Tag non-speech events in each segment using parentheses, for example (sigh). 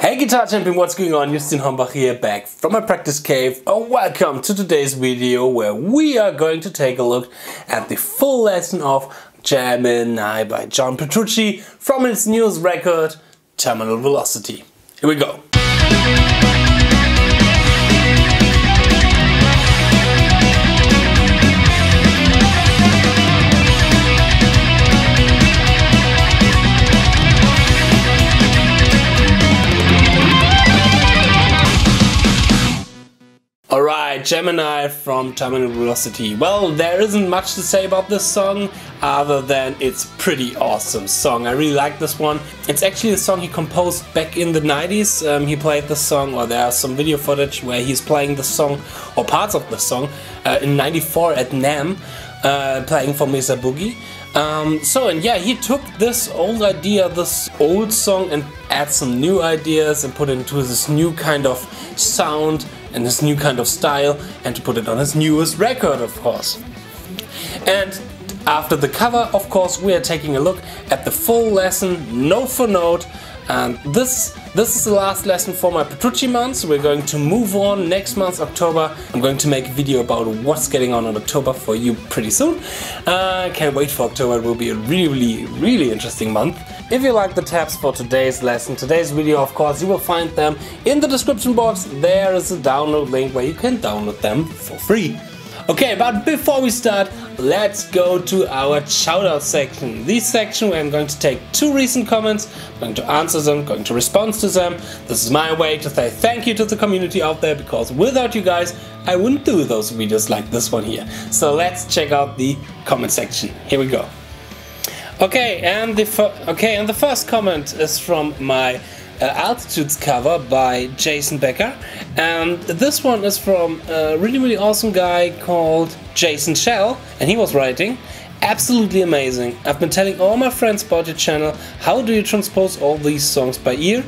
Hey Guitar Champion, what's going on? Justin Hombach here, back from my practice cave. Oh, welcome to today's video where we are going to take a look at the full lesson of Gemini by John Petrucci from his newest record, Terminal Velocity. Here we go. Gemini from Terminal Velocity. Well, there isn't much to say about this song other than it's pretty awesome song. I really like this one. It's actually a song he composed back in the 90s. Um, he played this song, or there are some video footage where he's playing the song, or parts of the song, uh, in 94 at NAMM uh, playing for Mesa Boogie. Um, so and yeah, he took this old idea, this old song, and add some new ideas and put it into this new kind of sound and his new kind of style, and to put it on his newest record, of course. And after the cover, of course, we are taking a look at the full lesson, note for note. And this this is the last lesson for my Petrucci month. So we're going to move on next month, October. I'm going to make a video about what's getting on in October for you pretty soon. I uh, can't wait for October. It will be a really, really interesting month. If you like the tabs for today's lesson, today's video, of course, you will find them in the description box. There is a download link where you can download them for free. Okay, but before we start, let's go to our shoutout section. This section where I'm going to take two recent comments, I'm going to answer them, going to respond to them. This is my way to say thank you to the community out there because without you guys, I wouldn't do those videos like this one here. So let's check out the comment section. Here we go. Okay, and the okay, and the first comment is from my uh, Altitudes cover by Jason Becker. And this one is from a really, really awesome guy called Jason Shell. And he was writing, absolutely amazing. I've been telling all my friends about your channel. How do you transpose all these songs by ear?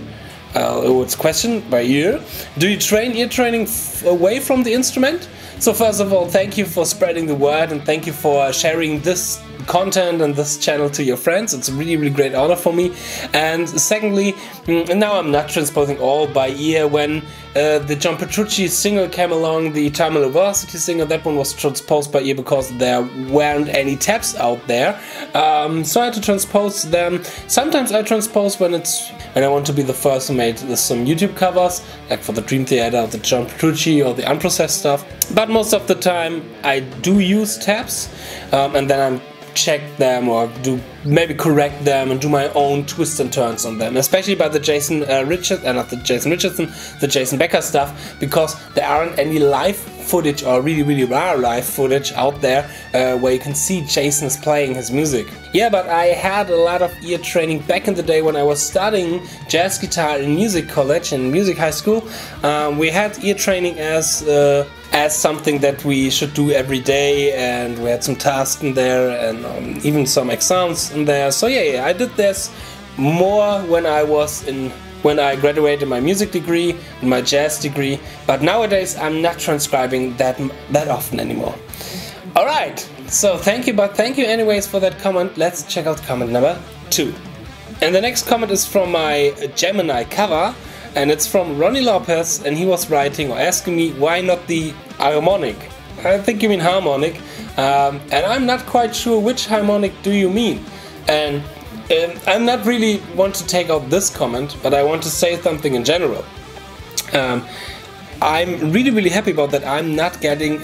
Uh, it's question by ear. Do you train ear training away from the instrument? So first of all, thank you for spreading the word and thank you for sharing this content and this channel to your friends. It's a really, really great honor for me. And secondly, mm, now I'm not transposing all by ear. When uh, the John Petrucci single came along, the Terminal Velocity single, that one was transposed by ear because there weren't any tabs out there. Um, so I had to transpose them. Sometimes I transpose when it's when I want to be the first who made some YouTube covers, like for the Dream Theater, the John Petrucci, or the unprocessed stuff. But most of the time I do use tabs, um, and then I'm check them or do maybe correct them and do my own twists and turns on them, especially by the Jason uh, Richard, uh, not the Jason Richardson, the Jason Becker stuff, because there aren't any live footage or really really rare live footage out there uh, where you can see Jason's playing his music. Yeah, but I had a lot of ear training back in the day when I was studying jazz guitar in music college and music high school. Um, we had ear training as uh, as something that we should do every day and we had some tasks in there and um, even some exams in there. So yeah, yeah i did this more when i was in when i graduated my music degree my jazz degree but nowadays i'm not transcribing that that often anymore. All right so thank you but thank you anyways for that comment. Let's check out comment number two. And the next comment is from my gemini cover and it's from Ronnie Lopez, and he was writing or asking me why not the harmonic. I think you mean harmonic, um, and I'm not quite sure which harmonic do you mean. And um, I'm not really want to take out this comment, but I want to say something in general. Um, I'm really really happy about that. I'm not getting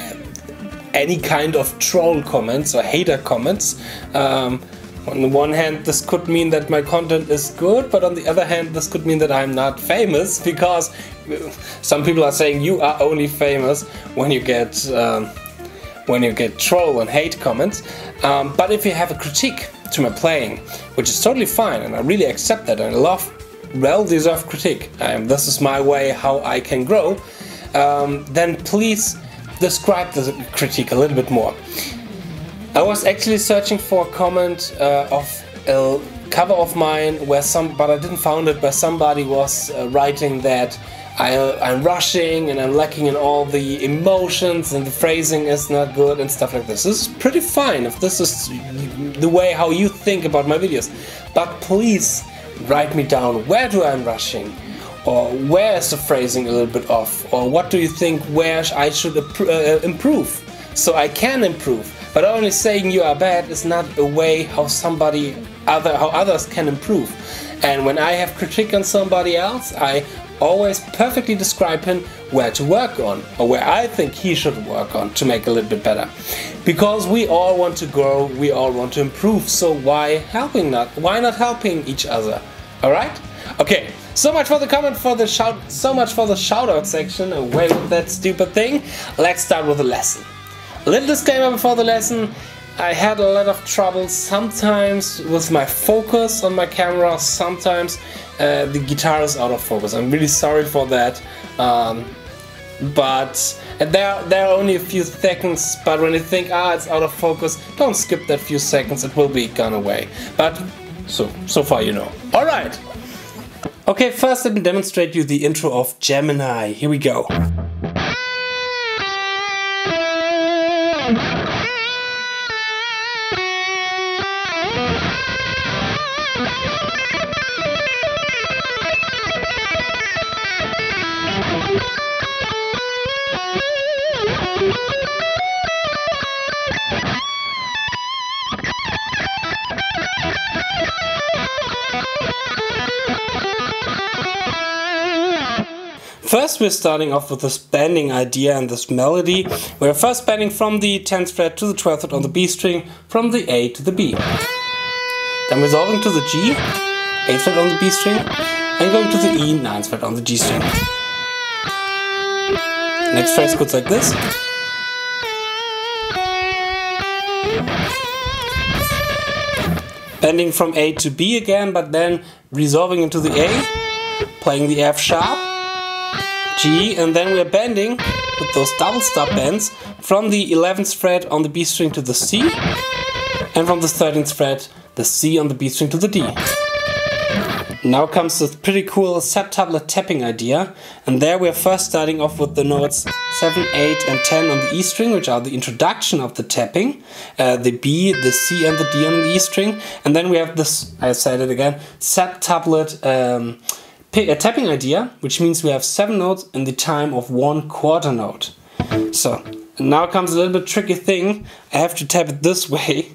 any kind of troll comments or hater comments. Um, on the one hand, this could mean that my content is good, but on the other hand, this could mean that I'm not famous (laughs) because some people are saying you are only famous when you get um, when you get troll and hate comments. Um, but if you have a critique to my playing, which is totally fine, and I really accept that, and I love well-deserved critique. Um, this is my way how I can grow. Um, then please describe the critique a little bit more. I was actually searching for a comment uh, of a cover of mine where some, but I didn't find it, where somebody was uh, writing that I, am rushing and I'm lacking in all the emotions and the phrasing is not good and stuff like this. This is pretty fine if this is the way how you think about my videos. But please write me down where do I'm rushing? Or where is the phrasing a little bit off? Or what do you think where I should uh, improve? So I can improve. But only saying you are bad is not a way how somebody other how others can improve. And when I have critique on somebody else, I always perfectly describe him where to work on or where I think he should work on to make a little bit better. Because we all want to grow, we all want to improve, so why helping not why not helping each other? Alright? Okay, so much for the comment for the shout so much for the shout out section. Away with that stupid thing. Let's start with the lesson. Little disclaimer before the lesson. I had a lot of trouble sometimes with my focus on my camera, sometimes uh, the guitar is out of focus. I'm really sorry for that. Um, but there, there are only a few seconds, but when you think, ah, it's out of focus, don't skip that few seconds, it will be gone away. But, so, so far you know. Alright! Okay, first let me demonstrate you the intro of Gemini. Here we go. We're starting off with this bending idea and this melody. We're first bending from the 10th fret to the 12th fret on the B string, from the A to the B. Then resolving to the G, 8th fret on the B string, and going to the E, 9th fret on the G string. Next phrase goes like this. Bending from A to B again, but then resolving into the A, playing the F sharp, G, and then we're bending with those double stop bends from the 11th fret on the B string to the C, and from the 13th fret, the C on the B string to the D. Now comes this pretty cool septuplet tapping idea, and there we're first starting off with the notes 7, 8 and 10 on the E string, which are the introduction of the tapping, uh, the B, the C and the D on the E string, and then we have this, I said it again, septuplet um, a tapping idea, which means we have seven notes in the time of one quarter note. So now comes a little bit tricky thing. I have to tap it this (laughs) way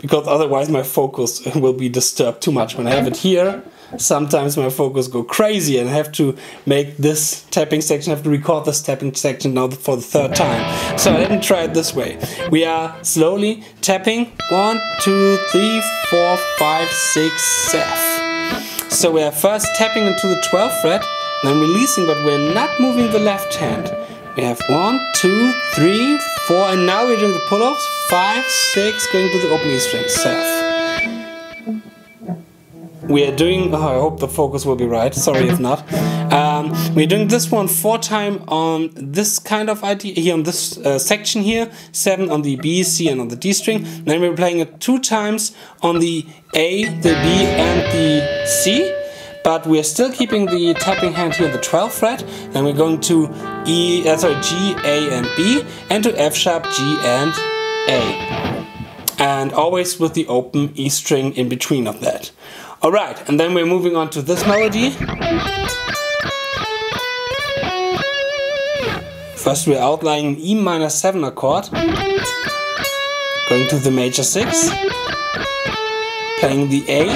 because otherwise my focus will be disturbed too much. When I have it here, sometimes my focus go crazy and I have to make this tapping section, I have to record this tapping section now for the third time. So let me try it this way. We are slowly tapping one, two, three, four, five, six, seven. So we are first tapping into the 12th fret, then releasing, but we're not moving the left hand. We have one, two, three, four, and now we're doing the pull-offs. Five, six, going to the open E string, seven. We are doing, oh, I hope the focus will be right, sorry if not. Um, we're doing this one four time on this kind of idea, here on this uh, section here, seven on the B, C and on the D string. Then we're playing it two times on the A, the B and the C but we're still keeping the tapping hand here on the 12th fret. Then we're going to E, uh, sorry, G, A, and B, and to F sharp, G, and A. And always with the open E string in between of that. Alright, and then we're moving on to this melody. First we're outlining E minor 7 chord, going to the major 6, playing the A,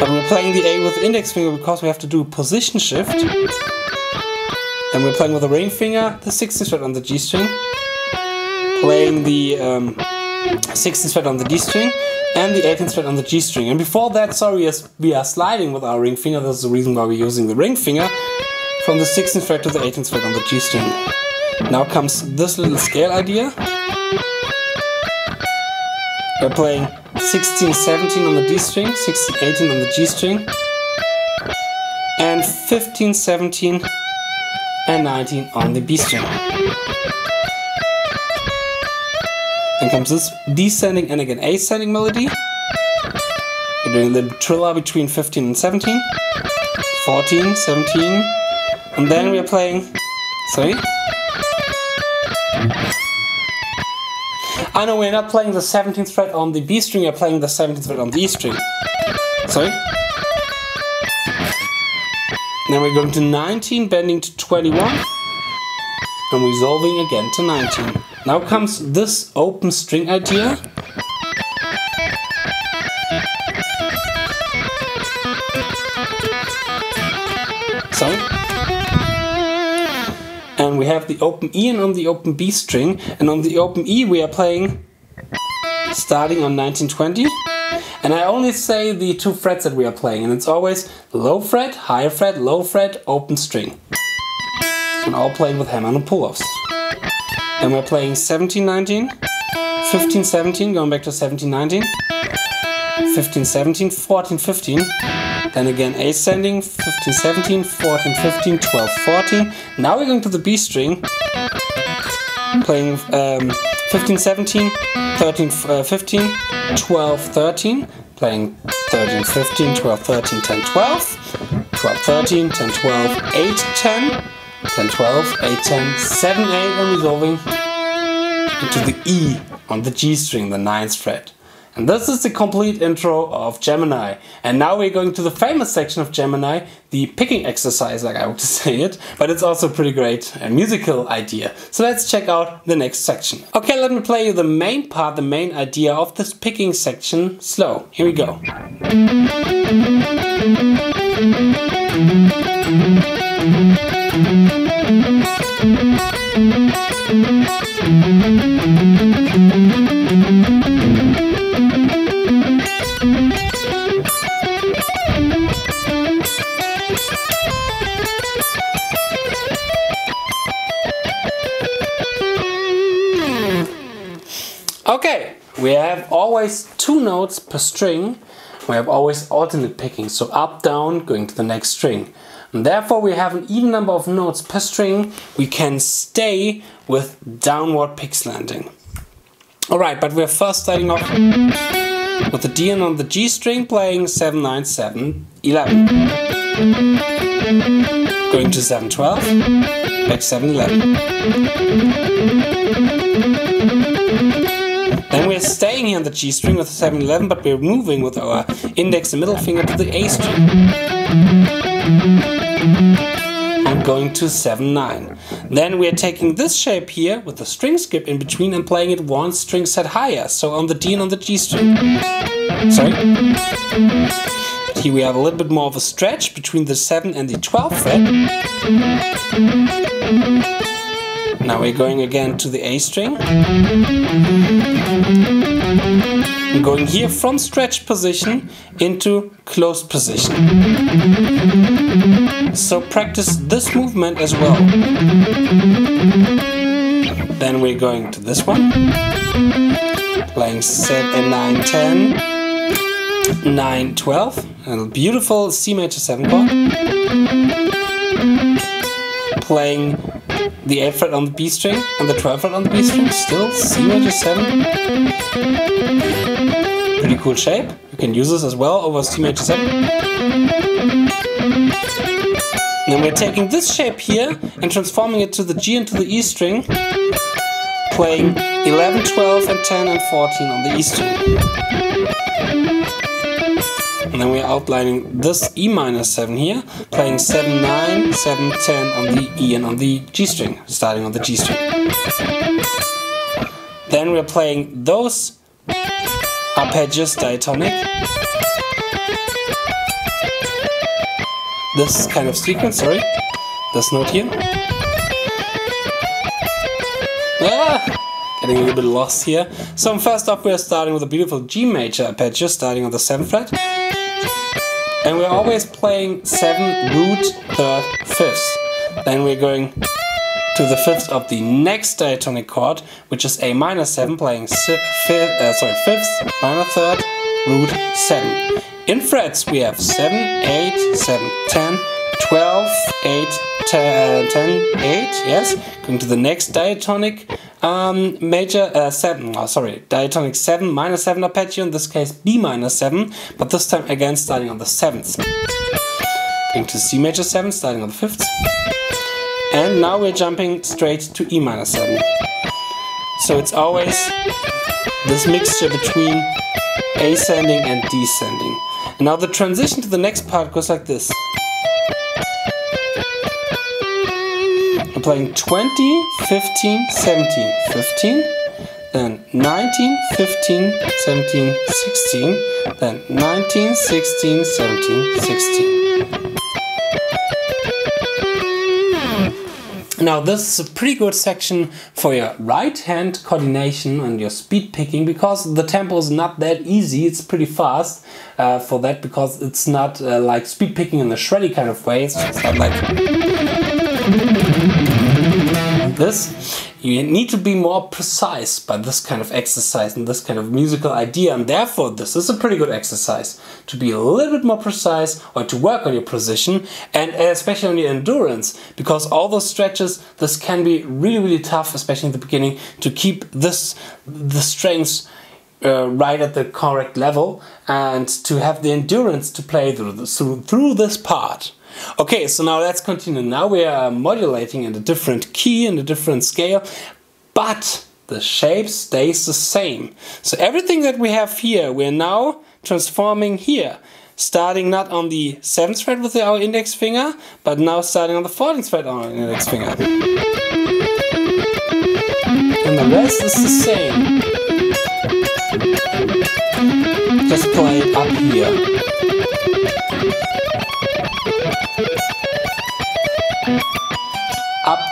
but we're playing the A with index finger because we have to do position shift. And we're playing with the ring finger, the 16th fret on the G string, playing the um, 16th fret on the D string, and the 18th fret on the G string. And before that, sorry, as we are sliding with our ring finger, that's the reason why we're using the ring finger, from the 16th fret to the 18th fret on the G string. Now comes this little scale idea. We're playing 16, 17 on the D string, 16, 18 on the G string, and 15, 17, and 19 on the B string. Then comes this descending and again ascending melody. We're doing the trilla between 15 and 17, 14, 17, and then we are playing. Sorry? Ah, I know we're not playing the 17th fret on the B string, we're playing the 17th fret on the E string. Sorry? Then we're going to 19, bending to 21, and resolving again to 19. Now comes this open string idea. Sorry. And we have the open E and on the open B string, and on the open E we are playing starting on 1920. And I only say the two frets that we are playing, and it's always low fret, higher fret, low fret, open string. And all played with hammer and pull-offs. Then we're playing 1719, 1517, going back to 1719, 1517, 1415, then again ascending, 1517, 1415, 1214. Now we're going to the B string, playing um, 1517, 13, uh, 15, 12, 13, playing 13, 15, 12, 13, 10, 12, 12, 13, 10, 12, 8, 10, 10, 12, 8, 10, 7, 8, and resolving into the E on the G string, the ninth fret. And this is the complete intro of Gemini. And now we're going to the famous section of Gemini, the picking exercise, like I would (laughs) say it, but it's also a pretty great a musical idea. So let's check out the next section. Okay, let me play you the main part, the main idea of this picking section slow. Here we go. Okay, we have always two notes per string. We have always alternate picking, so up, down, going to the next string. And therefore we have an even number of notes per string. We can stay with downward pick slanting. Alright, but we're first starting off with the D and on the G string playing 7, 9, 7, 11. Going to 7, 12, back 7, 11. Then we're staying here on the G string with the 7, 11, but we're moving with our index and middle finger to the A string. And going to 7, 9. Then we're taking this shape here with the string skip in between and playing it one string set higher, so on the D and on the G string. Sorry. Here we have a little bit more of a stretch between the 7 and the 12th fret. Now we're going again to the A string. I'm going here from stretch position into closed position. So practice this movement as well. Then we're going to this one. Playing 7, 9, 10, 9, 12. A beautiful C major 7 chord. Playing the 8th fret on the B string and the 12th fret on the B string, still C major 7. Pretty cool shape. You can use this as well over C major 7. Then we're taking this shape here and transforming it to the G and to the E string, playing 11, 12, and 10 and 14 on the E string. And then we're outlining this E minor 7 here, playing 7, 9, 7, 10 on the E and on the G string, starting on the G string. Then we're playing those arpeggios diatonic. This kind of sequence, sorry, this note here. Ah! Getting a little bit lost here. So first up we're starting with a beautiful G major arpeggio starting on the 7th fret. And we're always playing 7 root, 3rd, 5th. Then we're going to the 5th of the next diatonic chord, which is A minor 7, playing fifth, uh, sorry, 5th, minor 3rd, root 7. In frets we have 7, 8, 7, 10, 12, 8, 10, 10 8, yes. Going to the next diatonic um, major uh, 7, oh, sorry, diatonic 7, minor 7 arpeggio, in this case B minor 7, but this time again starting on the 7th. Going to C major 7, starting on the 5th. And now we're jumping straight to E minor 7. So it's always this mixture between ascending and descending. Now the transition to the next part goes like this. I'm playing 20, 15, 17, 15, then 19, 15, 17, 16, then 19, 16, 17, 16. Now this is a pretty good section for your right hand coordination and your speed picking because the tempo is not that easy, it's pretty fast uh, for that because it's not uh, like speed picking in the shreddy kind of way, it's not like this. You need to be more precise by this kind of exercise and this kind of musical idea and therefore this is a pretty good exercise to be a little bit more precise or to work on your precision and especially on your endurance because all those stretches this can be really really tough especially in the beginning to keep this the strength uh, right at the correct level and to have the endurance to play through this, through, through this part. Okay, so now let's continue. Now we are modulating in a different key, in a different scale, but the shape stays the same. So everything that we have here, we're now transforming here. Starting not on the 7th fret with our index finger, but now starting on the 14th fret on our index finger. And the rest is the same. Just play it up here.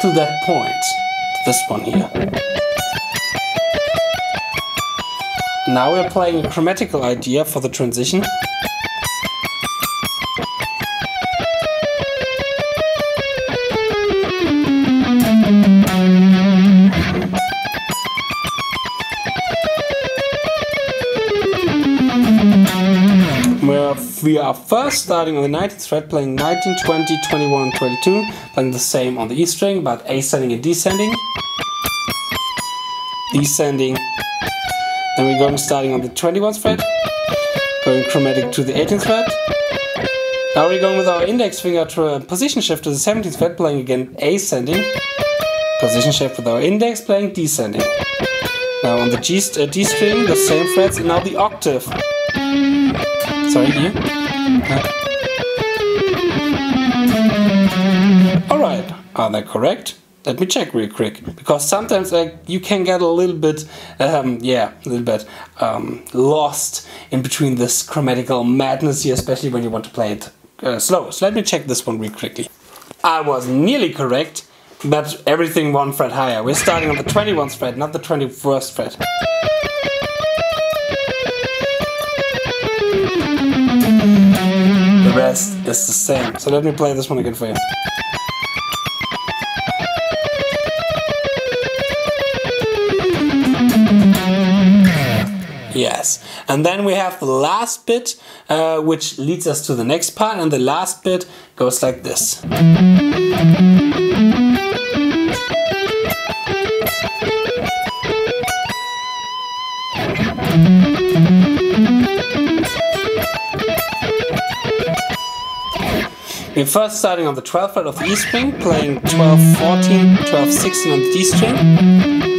To that point, this one here. Now we're playing a chromatical idea for the transition. We are first starting on the 19th fret, playing 19, 20, 21, 22, playing the same on the E string, but A ascending and descending. Descending. Then we're going starting on the 21st fret, going chromatic to the 18th fret. Now we're going with our index finger to a position shift to the 17th fret, playing again ascending. Position shift with our index, playing descending. Now on the G, uh, D string, the same frets, and now the octave. Here. Alright, are they correct? Let me check real quick, because sometimes uh, you can get a little bit, um, yeah, a little bit um, lost in between this chromatical madness here, especially when you want to play it uh, slow. So let me check this one real quickly. I was nearly correct, but everything one fret higher. We're starting on the 21st fret, not the 21st fret. Rest the same. So let me play this one again for you. Yes, and then we have the last bit, uh, which leads us to the next part, and the last bit goes like this. We're first starting on the 12th fret of the E string, playing 12, 14, 12, 16 on the D string,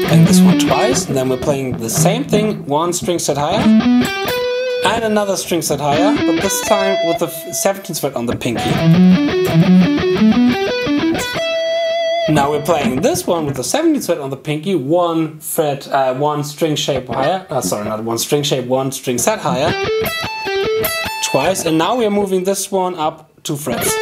playing this one twice, and then we're playing the same thing, one string set higher, and another string set higher, but this time with the 17th fret on the pinky. Now we're playing this one with the 17th fret on the pinky, one fret, uh, one string shape higher, uh, sorry, not one string shape, one string set higher, twice, and now we're moving this one up two frets.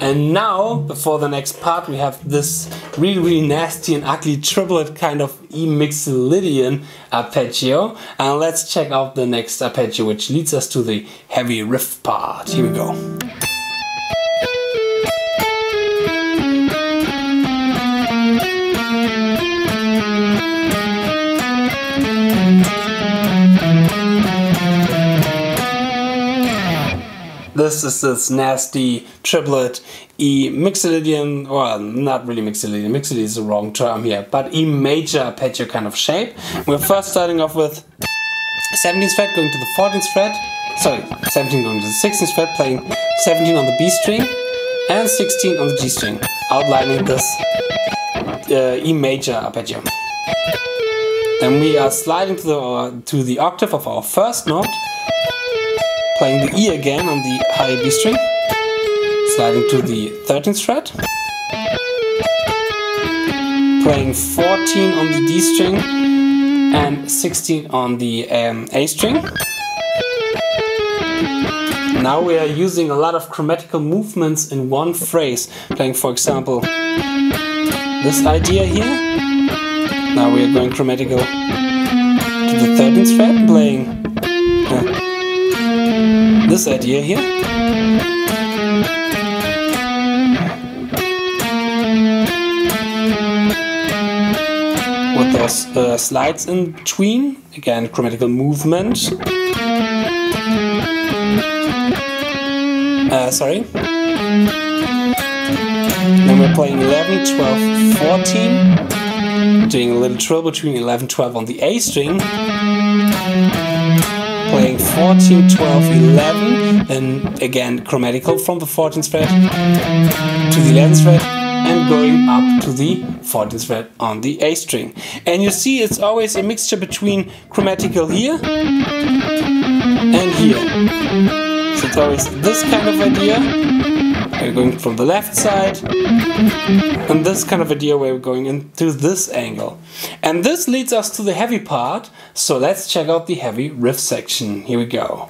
And now, before the next part, we have this really, really nasty and ugly (laughs) triplet kind of E mixolydian arpeggio. And let's check out the next arpeggio, which leads us to the heavy riff part. Here we go. This is this nasty triplet E mixolydian, well, not really mixolydian, mixolydian is the wrong term here, but E major arpeggio kind of shape. We're first starting off with 17th fret going to the 14th fret, sorry, 17 going to the 16th fret, playing 17 on the B string and 16 on the G string, outlining this uh, E major arpeggio. Then we are sliding to the, uh, to the octave of our first note playing the E again on the high B string, sliding to the 13th fret, playing 14 on the D string and 16 on the um, A string. Now we are using a lot of chromatical movements in one phrase, playing for example this idea here. Now we are going chromatical to the 13th fret, playing uh, this idea here. with those uh, slides in between. Again, chromatical movement. Uh, sorry. Then we're playing 11, 12, 14. Doing a little trill between 11, 12 on the A string. Playing 14, 12, 11. and again, chromatical from the 14th fret to the 11th fret and going up to the 14th fret on the A string. And you see it's always a mixture between chromatical here and here. So it's always this kind of idea, we're going from the left side, and this kind of idea where we're going into this angle. And this leads us to the heavy part, so let's check out the heavy riff section. Here we go.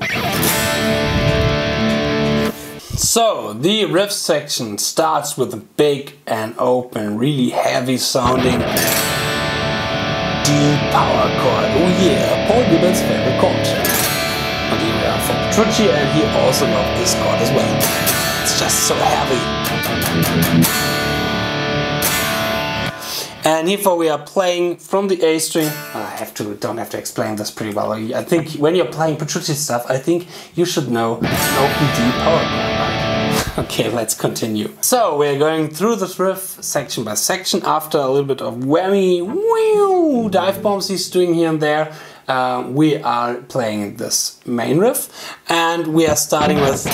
So, the riff section starts with a big and open, really heavy sounding D power chord. Oh yeah, Paul Gilbert's favorite chord. And here we are from Petrucci and he also loved this chord as well. Just so heavy. And here we are playing from the A string. I have to, don't have to explain this pretty well. I think when you're playing Petrucci stuff, I think you should know an open D power chord. (laughs) Okay, let's continue. So we're going through this riff section by section after a little bit of whammy whew, dive bombs he's doing here and there. Uh, we are playing this main riff and we are starting with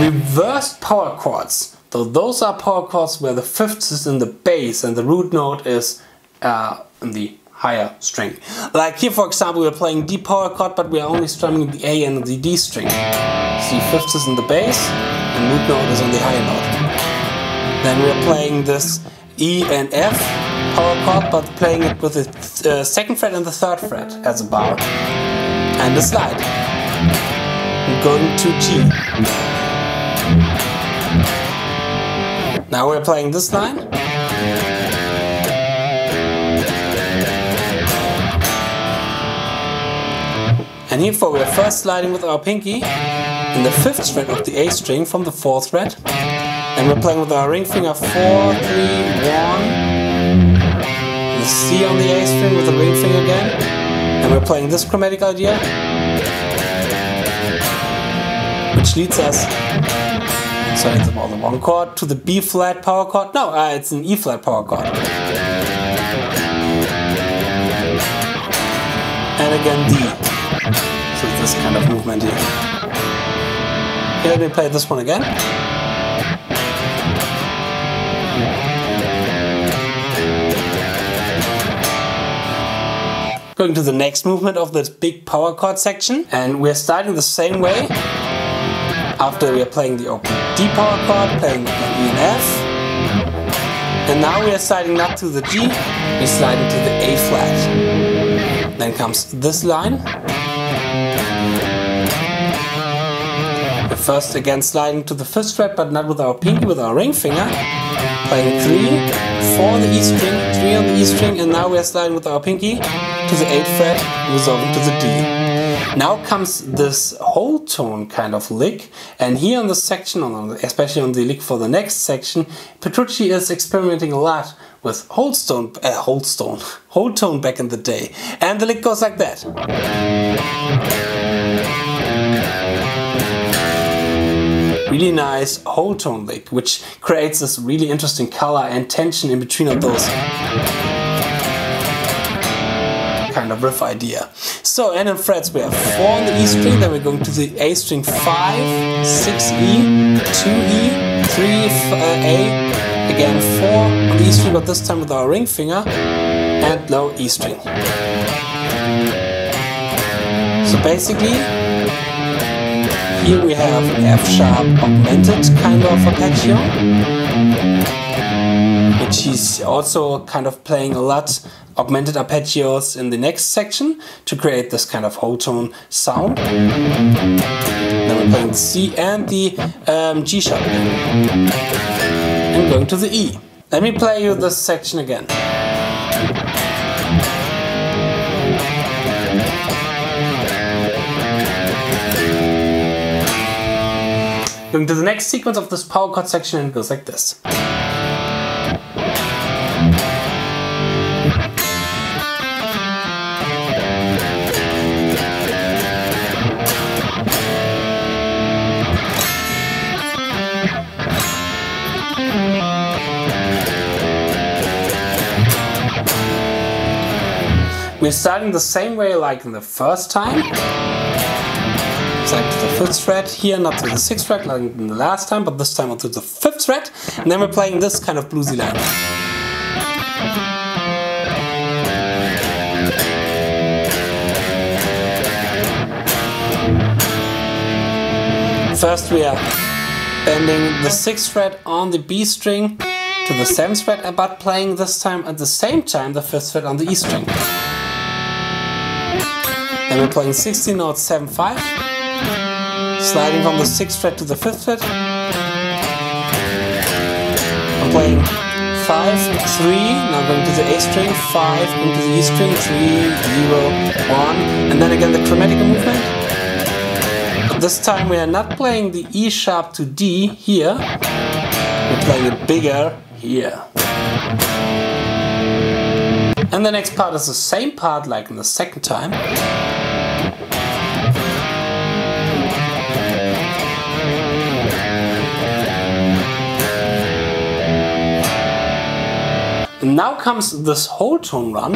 reversed power chords. So those are power chords where the fifth is in the bass and the root note is uh, in the higher string. Like here for example we're playing D power chord but we are only strumming the A and the D string. See fifth is in the bass and root note is on the higher note. Then we're playing this E and F power chord but playing it with the uh, second fret and the third fret as a bar and a slide. going to G. Now we're playing this line. And here for we're first sliding with our pinky in the fifth fret of the A string from the fourth fret. And we're playing with our ring finger 4, 3, 1. C on the A string with the ring finger again. And we're playing this chromatic idea. Which leads us sorry, it's about the one chord to the B flat power chord. No, uh, it's an E flat power chord. And again D. So this kind of movement here. Okay, let me play this one again. Going to the next movement of this big power chord section, and we're starting the same way after we are playing the open D power chord, playing an E and F. And now we are sliding not to the G, we're sliding to the A flat. Then comes this line. First again sliding to the fifth fret, but not with our pinky, with our ring finger. Playing 3, 4 on the E string, 3 on the E string, and now we are sliding with our pinky to the 8th fret, resolving to the D. Now comes this whole tone kind of lick, and here on the section, especially on the lick for the next section, Petrucci is experimenting a lot with whole tone, uh, whole tone, (laughs) whole tone back in the day, and the lick goes like that. really nice whole tone lick, which creates this really interesting color and tension in between of those kind of riff idea. So, and in frets we have 4 on the E string, then we're going to the A string 5, 6E, 2E, 3A, again 4 on the E string, but this time with our ring finger, and low E string. So basically, Here we have an F sharp augmented kind of arpeggio, which he's also kind of playing a lot augmented arpeggios in the next section to create this kind of whole tone sound. Then we're playing the C and the um, G sharp again. And going to the E. Let me play you this section again. Going to the next sequence of this power chord section and it goes like this. We're starting the same way like in the first time. It's like to the fifth fret here, not to the sixth fret like in the last time, but this time onto the fifth fret. And then we're playing this kind of bluesy line. First we are bending the sixth fret on the B string to the seventh fret, but playing this time at the same time the fifth fret on the E string. We're playing 16 notes 7 5, sliding from the 6th fret to the 5th fret. I'm playing 5 3, now going to the A string, 5, going to the E string, 3 0 1, and then again the chromatic movement. This time we are not playing the E sharp to D here, we're playing it bigger here. And the next part is the same part like in the second time. Now comes this whole tone run.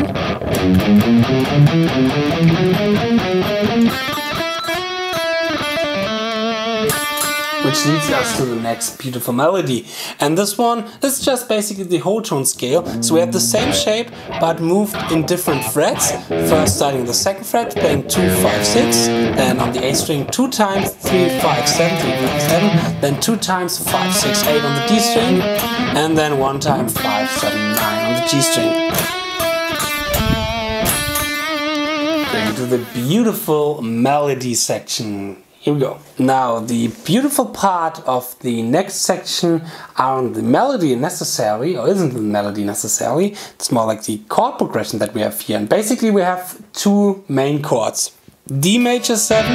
Which leads us to the next beautiful melody. And this one is just basically the whole tone scale. So we have the same shape, but moved in different frets. First starting the second fret, playing 2, 5, 6, then on the A string 2 times 3, 5, 7, 3, 5, 7, then 2 times 5, 6, 8 on the D string, and then 1 time 5, 7, 9 on the G string. into the beautiful melody section. Here we go. Now, the beautiful part of the next section aren't the melody necessarily, or isn't the melody necessarily. It's more like the chord progression that we have here. And basically, we have two main chords D major 7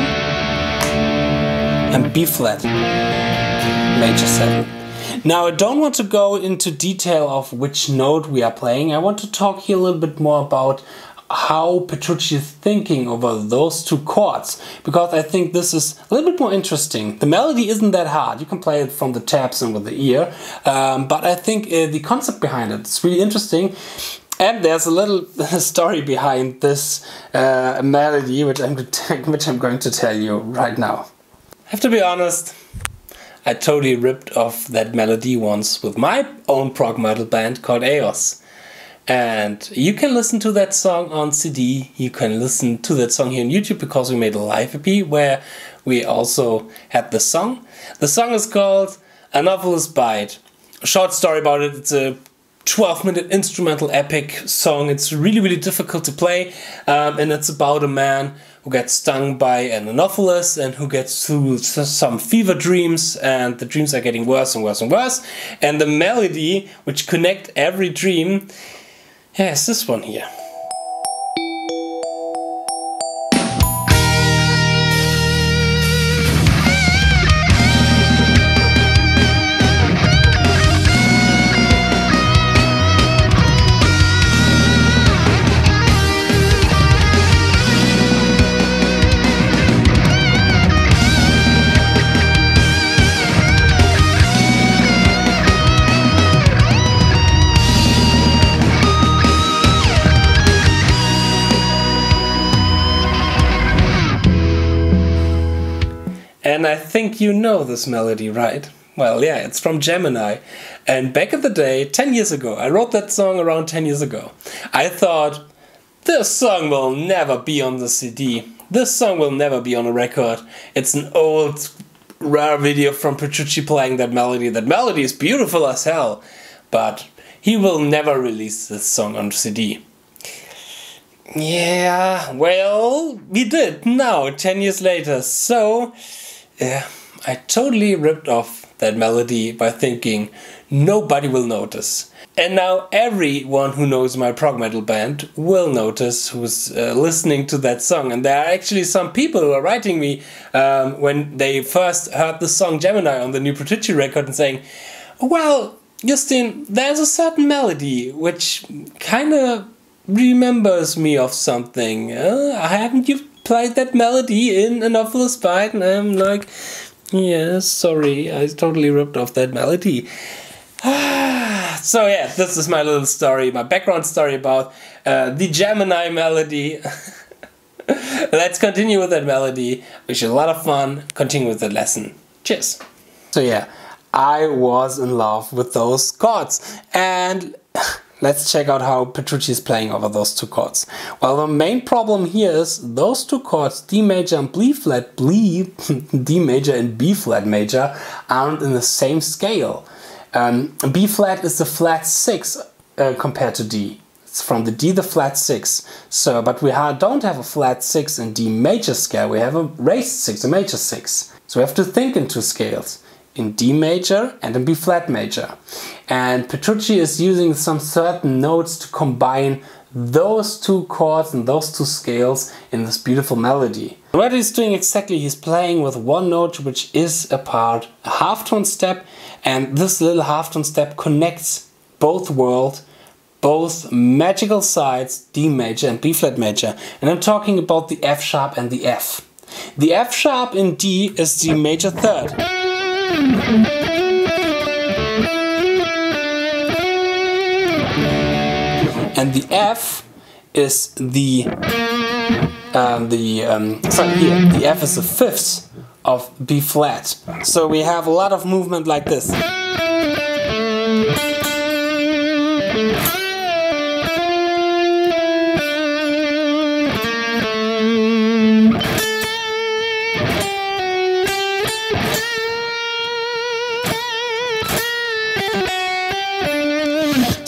and B flat major 7. Now, I don't want to go into detail of which note we are playing. I want to talk here a little bit more about how Petrucci is thinking over those two chords because I think this is a little bit more interesting. The melody isn't that hard, you can play it from the tabs and with the ear, um, but I think uh, the concept behind it is really interesting. And there's a little (laughs) story behind this uh, melody, which I'm, (laughs) which I'm going to tell you right now. I have to be honest, I totally ripped off that melody once with my own prog metal band called Eos. And you can listen to that song on CD. You can listen to that song here on YouTube because we made a live EP where we also had the song. The song is called Anopheles Bite. A short story about it. It's a 12 minute instrumental epic song. It's really, really difficult to play. Um, and it's about a man who gets stung by an Anopheles and who gets through some fever dreams. And the dreams are getting worse and worse and worse. And the melody, which connect every dream, yeah, it's this one here. And I think you know this melody, right? Well, yeah, it's from Gemini. And back in the day, 10 years ago, I wrote that song around 10 years ago. I thought, this song will never be on the CD. This song will never be on a record. It's an old rare video from Petrucci playing that melody. That melody is beautiful as hell, but he will never release this song on CD. Yeah, well, we did now, 10 years later. So, yeah, I totally ripped off that melody by thinking nobody will notice. And now everyone who knows my prog metal band will notice who's uh, listening to that song. And there are actually some people who are writing me um, when they first heard the song Gemini on the new Petrucci record and saying, Well, Justin, there's a certain melody which kind of remembers me of something. Uh, haven't you played that melody in an awful spite? And I'm like, yeah, sorry, I totally ripped off that melody. (sighs) so yeah, this is my little story, my background story about uh, the Gemini melody. (laughs) Let's continue with that melody, which is a lot of fun. Continue with the lesson. Cheers. So yeah, I was in love with those chords and (laughs) Let's check out how Petrucci is playing over those two chords. Well, the main problem here is those two chords, D major and B flat, B, (laughs) D major and B flat major, aren't in the same scale. Um, B flat is the flat 6 uh, compared to D. It's from the D the flat 6. So, but we don't have a flat 6 in D major scale, we have a raised 6, a major 6. So we have to think in two scales in D major and in B flat major. And Petrucci is using some certain notes to combine those two chords and those two scales in this beautiful melody. What he's doing exactly, he's playing with one note which is a part, a half tone step, and this little half tone step connects both worlds, both magical sides, D major and B flat major. And I'm talking about the F sharp and the F. The F sharp in D is the major third. And the F is the um, the um, sorry here the F is the fifth of B flat. So we have a lot of movement like this.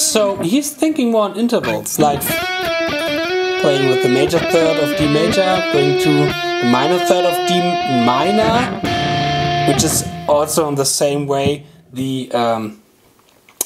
So he's thinking more on intervals, like playing with the major third of D major, going to the minor third of D minor, which is also in the same way the um,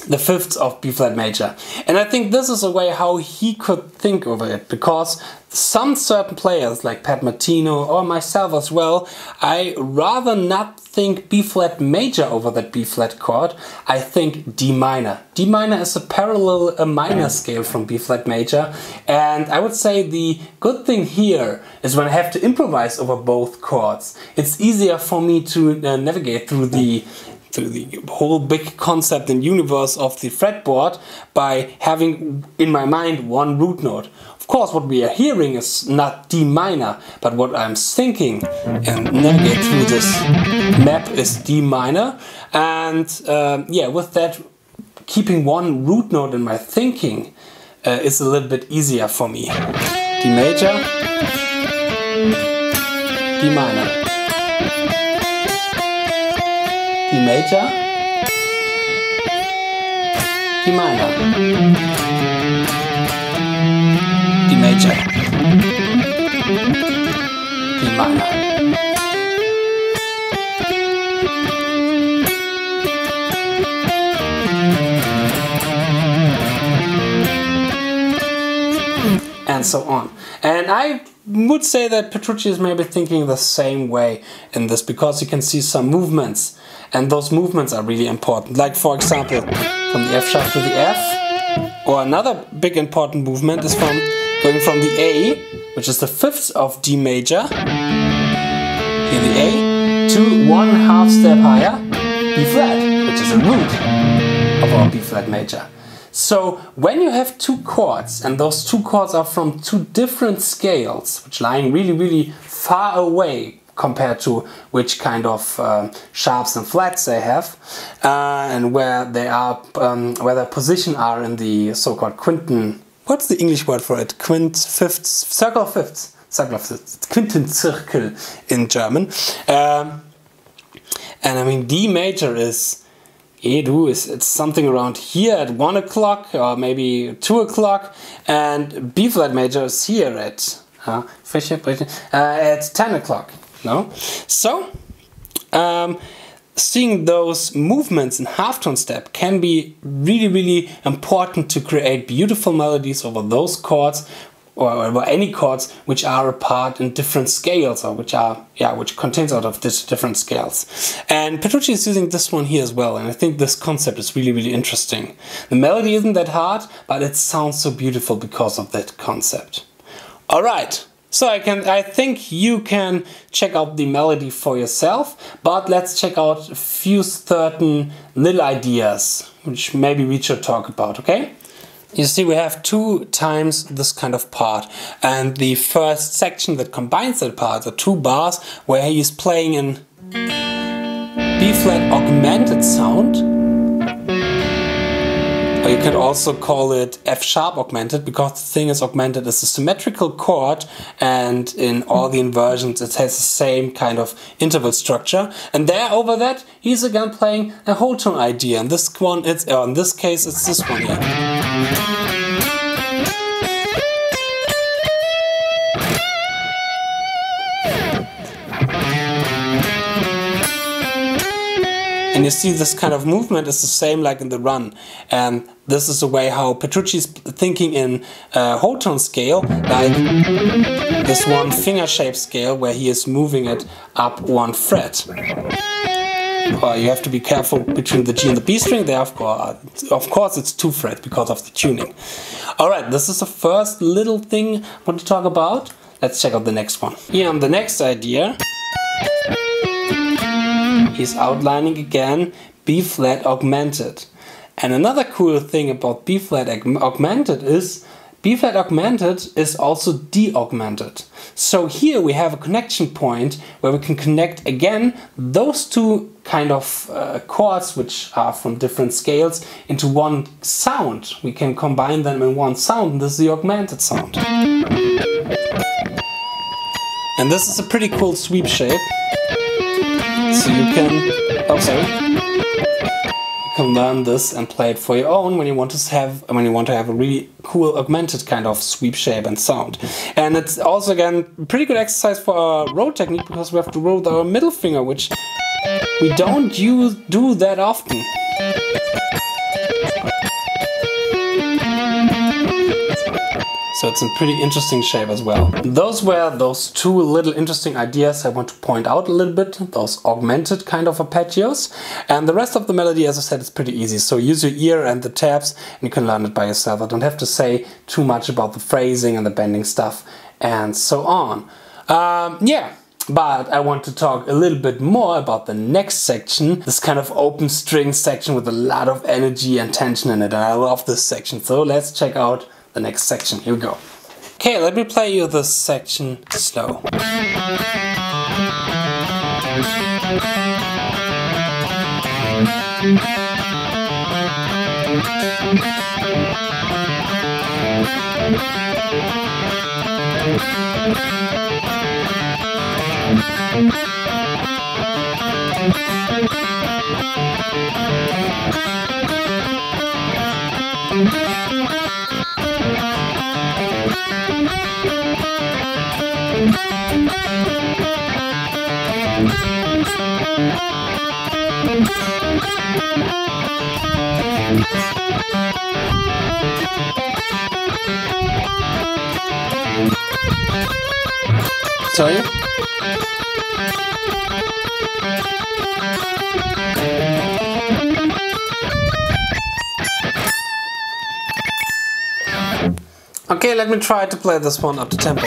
the fifth of B flat major. And I think this is a way how he could think over it because some certain players like Pat Martino or myself as well, I rather not think B flat major over that B flat chord. I think D minor. D minor is a parallel a minor scale from B flat major. And I would say the good thing here is when I have to improvise over both chords, it's easier for me to uh, navigate through the the whole big concept and universe of the fretboard by having in my mind one root note. Of course, what we are hearing is not D minor, but what I'm thinking and navigate through this map is D minor. And uh, yeah, with that, keeping one root note in my thinking uh, is a little bit easier for me. D major, D minor. D major, D minor, D major, D minor. And so on. And I would say that Petrucci is maybe thinking the same way in this because you can see some movements and those movements are really important. Like for example, from the F sharp to the F. Or another big important movement is from going from the A, which is the fifth of D major, here the A, to one half step higher, B flat, which is a root of our B flat major. So when you have two chords and those two chords are from two different scales, which lying really, really far away compared to which kind of uh, sharps and flats they have uh, and where they are um, where their position are in the so-called quinten what's the English word for it? Quint fifths circle fifths? Circle fifths. Quintenzirkel in German. Um, And I mean, D major is, Edu is it's something around here at 1 o'clock or maybe 2 o'clock, and B flat major is here at, uh, at 10 o'clock. No? So, um, seeing those movements in half tone step can be really, really important to create beautiful melodies over those chords or over any chords which are apart in different scales or which are yeah which contains out of different scales. And Petrucci is using this one here as well and I think this concept is really really interesting. The melody isn't that hard but it sounds so beautiful because of that concept. All right so I can, I think you can check out the melody for yourself, but let's check out a few certain little ideas, which maybe we should talk about, okay? You see we have two times this kind of part and the first section that combines that part, the two bars where he's playing in B flat augmented sound or you can also call it F sharp augmented because the thing is augmented is a symmetrical chord and in all the inversions it has the same kind of interval structure. And there over that he's again playing a whole tone idea. And this one it's uh, in this case it's this one here. And you see this kind of movement is the same like in the run. And this is the way how Petrucci is thinking in uh, whole tone scale, like this one finger shape scale where he is moving it up one fret. Well, you have to be careful between the G and the B string. There, of course, of course, it's two fret because of the tuning. All right, this is the first little thing I want to talk about. Let's check out the next one. Here on the next idea, he's outlining again B flat augmented. And another cool thing about B flat augmented is B flat augmented is also D augmented. So here we have a connection point where we can connect again those two kind of uh, chords which are from different scales into one sound. We can combine them in one sound and this is the augmented sound. And this is a pretty cool sweep shape. So you can, oh sorry, this and play it for your own when you want to have when you want to have a really cool augmented kind of sweep shape and sound. And it's also again pretty good exercise for our roll technique because we have to roll with our middle finger, which we don't use do that often. So it's a pretty interesting shape as well. Those were those two little interesting ideas I want to point out a little bit, those augmented kind of arpeggios. And the rest of the melody, as I said, is pretty easy. So use your ear and the tabs and you can learn it by yourself. I don't have to say too much about the phrasing and the bending stuff and so on. Um, yeah, but I want to talk a little bit more about the next section, this kind of open string section with a lot of energy and tension in it. And I love this section. So let's check out the next section. Here we go. Okay, let me play you this section slow. Sorry? Okay, let me try to play this one up to tempo.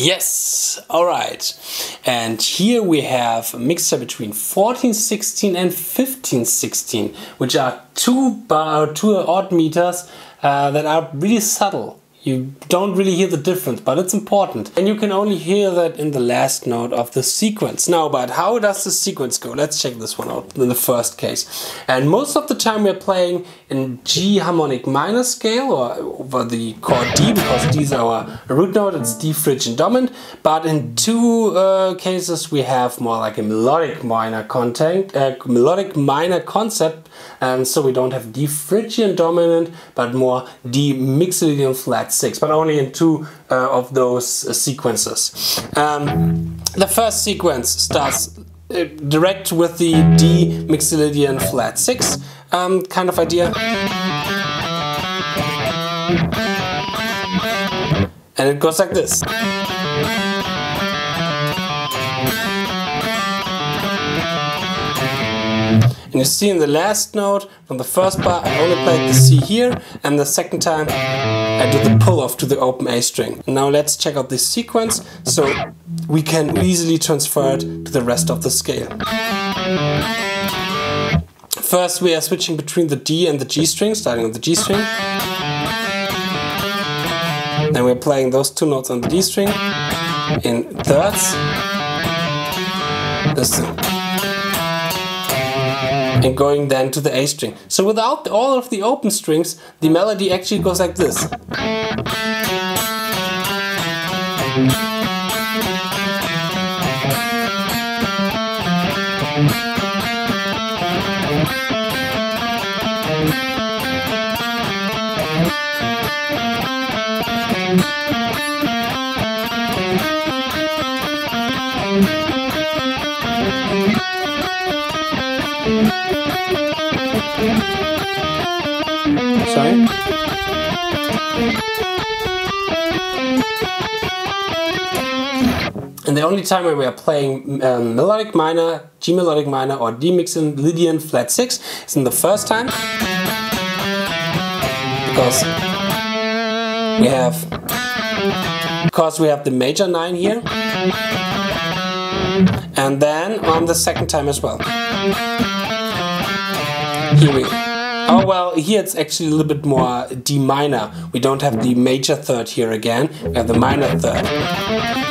Yes, Alright, and here we have a mixture between 1416 and 1516, which are two bar, two odd meters uh, that are really subtle. You don't really hear the difference, but it's important. And you can only hear that in the last note of the sequence. Now, but how does the sequence go? Let's check this one out in the first case. And most of the time we're playing in G harmonic minor scale or over the chord D because D is our root note, it's D Phrygian dominant. But in two uh, cases we have more like a melodic minor content, uh, melodic minor concept. And so we don't have D Phrygian dominant, but more D Mixolydian flat six, but only in two uh, of those uh, sequences. Um, the first sequence starts uh, direct with the D Mixolydian flat six um, kind of idea. And it goes like this. And you see in the last note from the first bar I only played the C here and the second time I did the pull off to the open A string. Now let's check out this sequence so we can easily transfer it to the rest of the scale. First we are switching between the D and the G string, starting on the G string. Then we're playing those two notes on the D string in thirds. This and going then to the A string. So without all of the open strings, the melody actually goes like this. The only time where we are playing um, melodic minor, G melodic minor or D Mixolydian flat 6 is in the first time. Because we have because we have the major 9 here. And then on the second time as well. Here we go. Oh well, here it's actually a little bit more D minor. We don't have the major third here again, we have the minor third.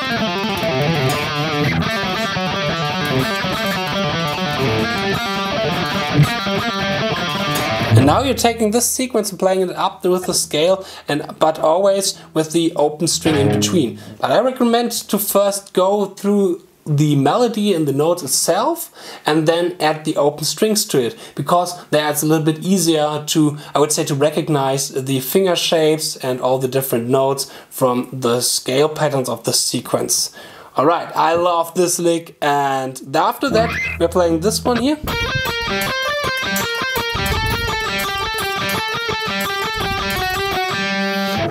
And now you're taking this sequence and playing it up with the scale, and but always with the open string in between. But I recommend to first go through the melody in the notes itself and then add the open strings to it because that's a little bit easier to I would say to recognize the finger shapes and all the different notes from the scale patterns of the sequence. Alright, I love this lick and after that we're playing this one here.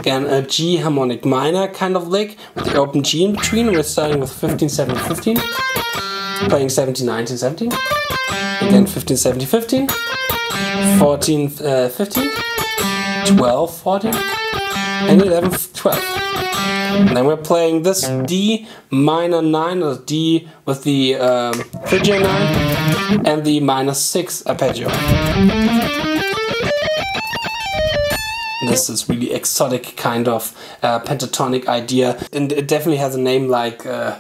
Again a G harmonic minor kind of lick with the open G in between. We're starting with 15, 17, 15, playing 17, 19, 17, again 15, 17, 15, 14, uh, 15, 12, 14, and 11, 12. And then we're playing this D minor 9 or D with the um, Phrygian 9 and the minor 6 arpeggio. This is really exotic kind of uh, pentatonic idea, and it definitely has a name like. Uh,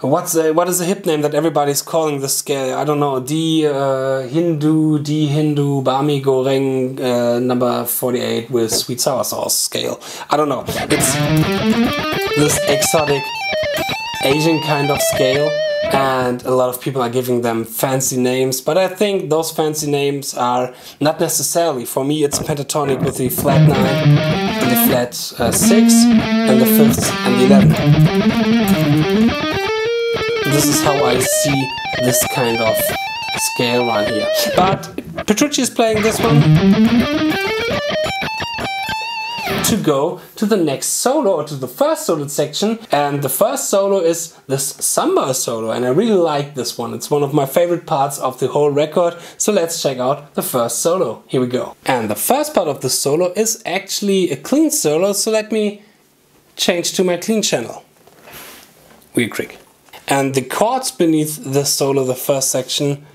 what's the, what is the hip name that everybody's calling this scale? I don't know. D uh, Hindu, D Hindu, Bami Goreng, uh, number 48 with sweet sour sauce scale. I don't know. It's this exotic Asian kind of scale and a lot of people are giving them fancy names but I think those fancy names are not necessarily for me it's pentatonic with the flat 9 and the flat uh, 6 and the 5th and the 11th this is how I see this kind of scale right here. But Petrucci is playing this one to go to the next solo or to the first solo section and the first solo is this samba solo and I really like this one. It's one of my favorite parts of the whole record so let's check out the first solo. Here we go. And the first part of the solo is actually a clean solo so let me change to my clean channel. real quick. And the chords beneath the solo, the first section,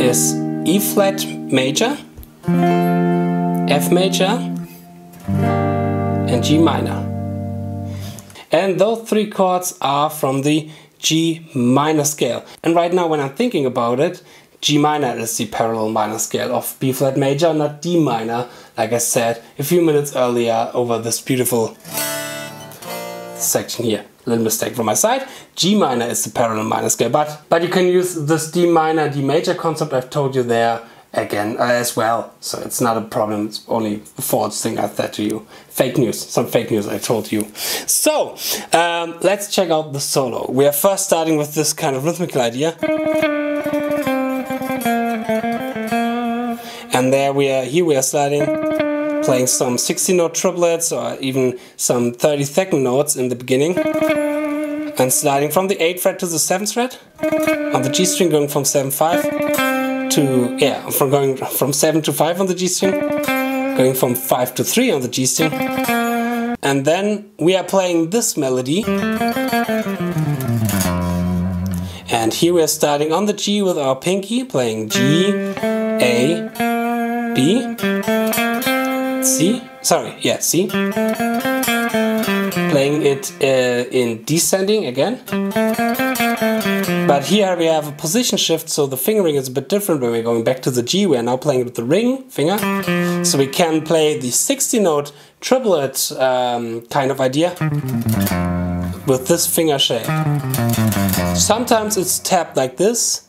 is E flat major, F major, and G minor. And those three chords are from the G minor scale. And right now when I'm thinking about it, G minor is the parallel minor scale of B flat major, not D minor, like I said a few minutes earlier over this beautiful section here. Little mistake from my side. G minor is the parallel minor scale, but but you can use this D minor, D major concept I've told you there again uh, as well. So it's not a problem. It's only a false thing I said to you. Fake news. Some fake news I told you. So um, let's check out the solo. We are first starting with this kind of rhythmical idea. And there we are. Here we are sliding, playing some 60 note triplets or even some 30 second notes in the beginning. And sliding from the 8th fret to the 7th fret on the G string, going from 7 5 to yeah from going from 7 to 5 on the G string going from 5 to 3 on the G string. And then we are playing this melody. And here we are starting on the G with our pinky playing G A B C sorry yeah C playing it uh, in descending again but here we have a position shift, so the fingering is a bit different when we're going back to the G. We are now playing with the ring finger. So we can play the 60 note triplet um, kind of idea with this finger shape. Sometimes it's tapped like this.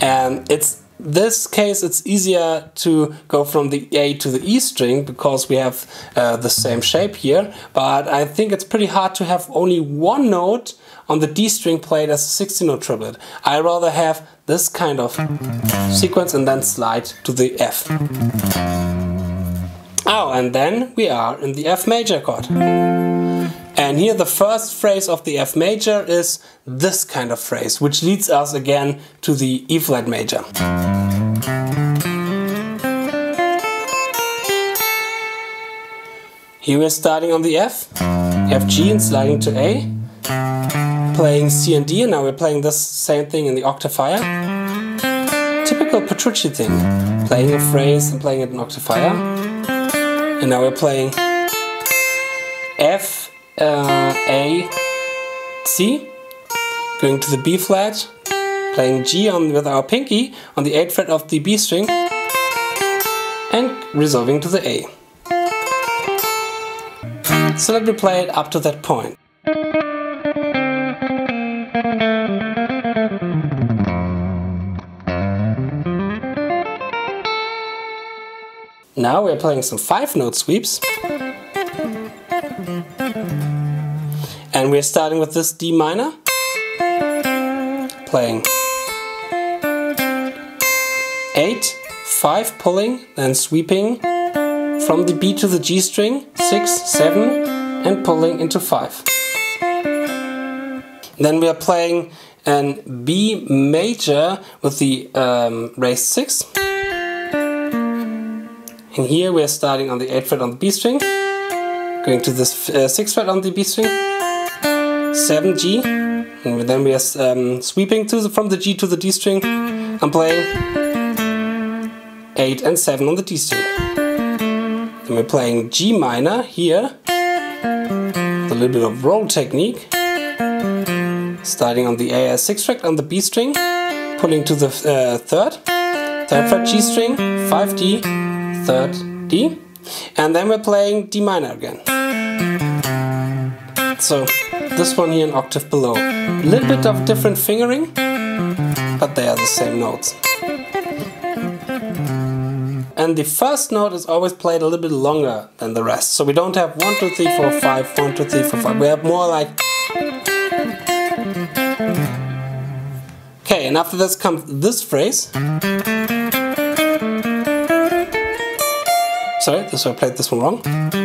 And it's this case it's easier to go from the A to the E string because we have uh, the same shape here but I think it's pretty hard to have only one note on the D string played as a 16 note triplet. I rather have this kind of sequence and then slide to the F. Oh, and then we are in the F major chord. And here the first phrase of the F major is this kind of phrase, which leads us again to the E flat major. Here we're starting on the F, F G and sliding to A playing C and D, and now we're playing this same thing in the octafier. Typical Petrucci thing, playing a phrase and playing it in octafier. And now we're playing F, uh, A, C, going to the B flat, playing G on with our pinky on the 8th fret of the B string, and resolving to the A. So let me play it up to that point. Now we're playing some five note sweeps. And we're starting with this D minor. Playing 8, 5 pulling, then sweeping from the B to the G string, 6, 7, and pulling into 5. Then we are playing an B major with the um, raised 6. And here we're starting on the 8th fret on the B string, going to this uh, 6th fret on the B string, 7G, and then we are um, sweeping the, from the G to the D string. I'm playing 8 and 7 on the D string. Then we're playing G minor here, a little bit of roll technique, starting on the A 6 fret on the B string, pulling to the uh, 3rd, 3rd fret G string, 5D, third D, and then we're playing D minor again. So this one here an octave below. A little bit of different fingering, but they are the same notes. And the first note is always played a little bit longer than the rest. So we don't have 1, 2, 3, 4, 5, 1, 2, 3, 4, 5. We have more like... Okay, and after this comes this phrase. Sorry, this I played this one wrong.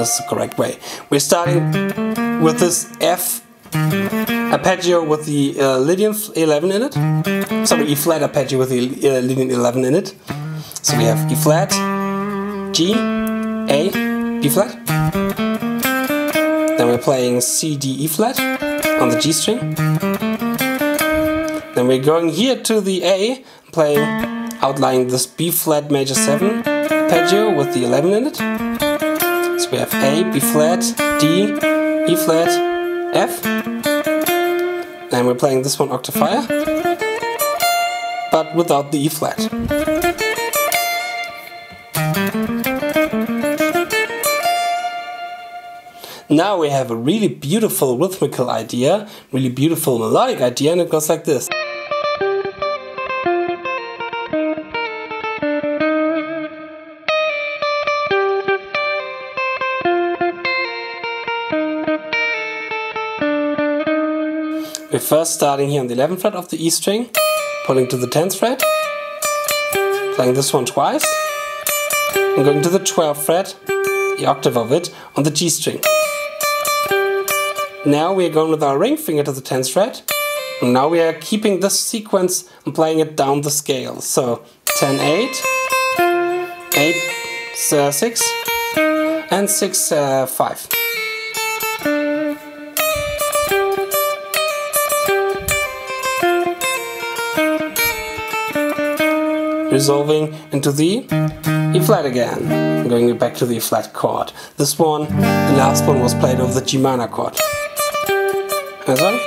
This is the correct way. We're starting with this F arpeggio with the uh, Lydian 11 in it. Sorry, E flat arpeggio with the uh, Lydian 11 in it. So we have E flat, G, A, B flat. Then we're playing C, D, E flat on the G string. Then we're going here to the A, playing, outlining this B flat major 7 arpeggio with the 11 in it. So we have A, B flat, D, E flat, F. And we're playing this one octafier, but without the E flat. Now we have a really beautiful rhythmical idea, really beautiful melodic idea, and it goes like this. First starting here on the 11th fret of the E string, pulling to the 10th fret, playing this one twice, and going to the 12th fret, the octave of it, on the G string. Now we are going with our ring finger to the 10th fret, and now we are keeping this sequence and playing it down the scale. So 10 8, 8 uh, 6, and 6 uh, 5. Resolving into the E flat again, going back to the E flat chord. This one, the last one was played over the G minor chord. As well.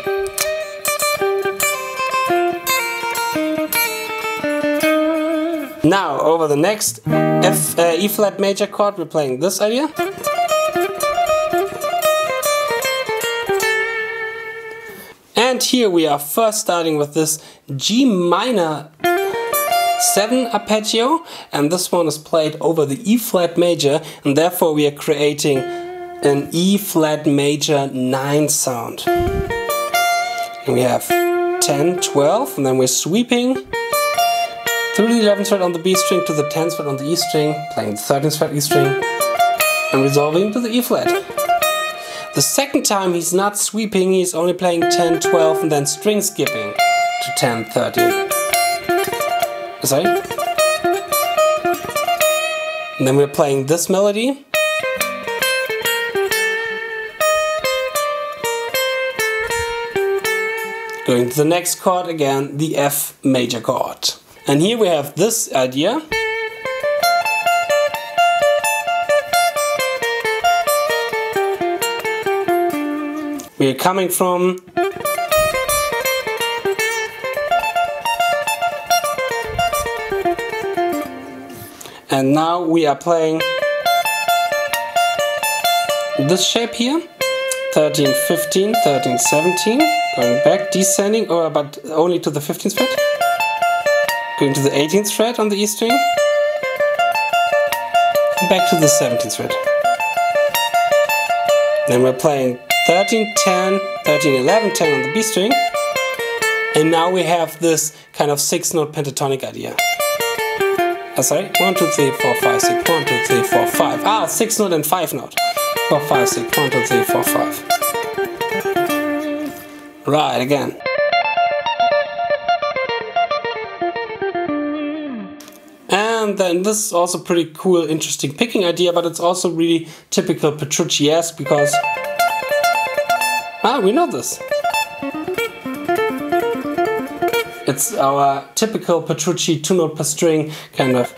Now, over the next F, uh, E flat major chord, we're playing this idea. And here we are first starting with this G minor 7 arpeggio and this one is played over the E flat major and therefore we are creating an E flat major 9 sound. And we have 10, 12 and then we're sweeping through the 11th fret on the B string to the 10th fret on the E string, playing the 13th fret E string and resolving to the E flat. The second time he's not sweeping, he's only playing 10, 12 and then string skipping to 10, 13. Sorry? And then we're playing this melody. Going to the next chord again, the F major chord. And here we have this idea. We're coming from And now we are playing this shape here. 13, 15, 13, 17. Going back, descending, or but only to the 15th fret. Going to the 18th fret on the E string. Back to the 17th fret. Then we're playing 13, 10, 13, 11, 10 on the B string. And now we have this kind of six note pentatonic idea. Uh, sorry, 1, 2, 3, 4, 5, 6, 1, 2, 3, 4, 5. Ah, 6 note and 5 note. 4, 5, 6, 1, 2, 3, 4, 5. Right, again. And then this is also pretty cool, interesting picking idea, but it's also really typical Petrucci-esque because... Ah, we know this. It's our typical Petrucci two note per string kind of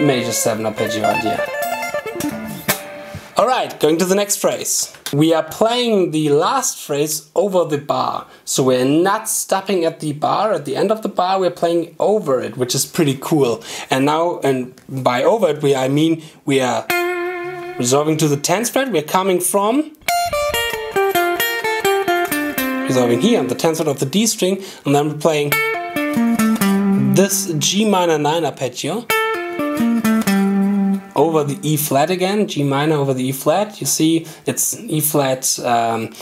major 7 arpeggio idea. Alright, going to the next phrase. We are playing the last phrase over the bar. So we're not stopping at the bar, at the end of the bar, we're playing over it, which is pretty cool. And now, and by over it, we, I mean we are resolving to the 10th fret, we're coming from resolving here on the 10th fret of the D string, and then we're playing this G minor 9 arpeggio over the E flat again, G minor over the E flat. You see, it's E flat, um,